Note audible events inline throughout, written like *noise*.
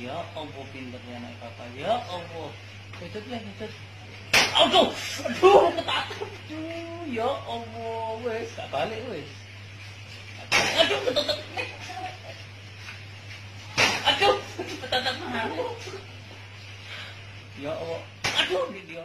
Ya Allah pinternya anak papa. Ya Allah. Kecut ya, kecut. Aduh, aduh, ketatap. Aduh, ya Allah, wes, gak balik wes. Aduh, ketatap. Aduh, ketatap mana? Ya Allah. Aduh, ini dia.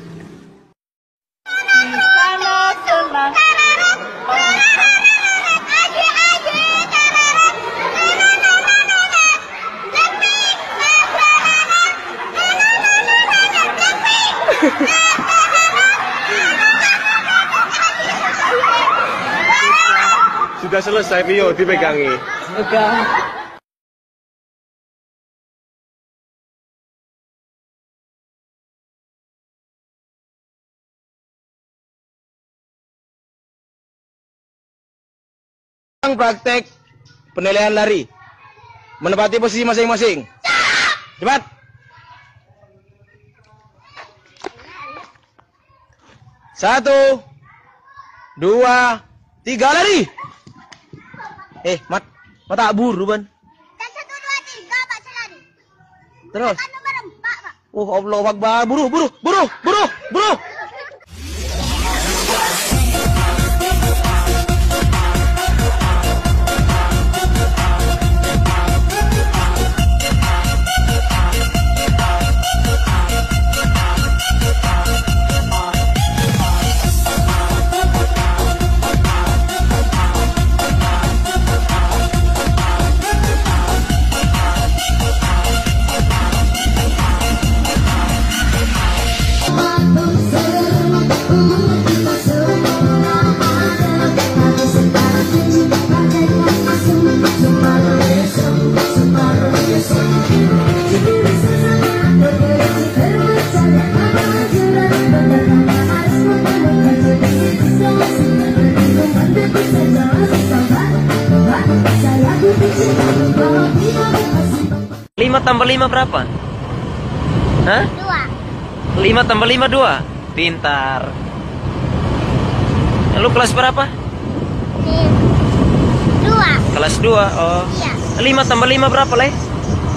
Sudah selesai Pio dipegangi. Pegang. Sekarang praktek penilaian lari. Menempati posisi masing-masing. Cepat. Satu, dua, tiga lari. Eh, mat, mata buru ban. Satu dua tiga pak selari. Terus. Empat. Oh Allah Akbar, buru, buru, buru, buru, buru. Tambah lima berapa? Hah? Dua. Lima tambah lima dua. Pintar. Lu kelas berapa? Lim. Dua. Kelas dua. Oh. Iya. Lima tambah lima berapa, Le?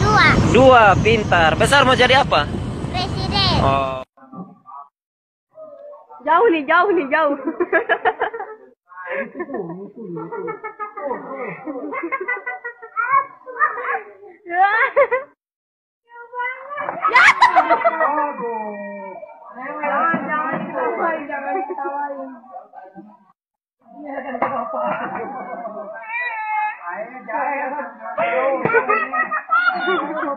Dua. Dua. Pintar. Besar mau jadi apa? Presiden. Oh. Jauh nih, jauh nih, jauh. *laughs* I'm going to go. I'm going to go. I'm going to go.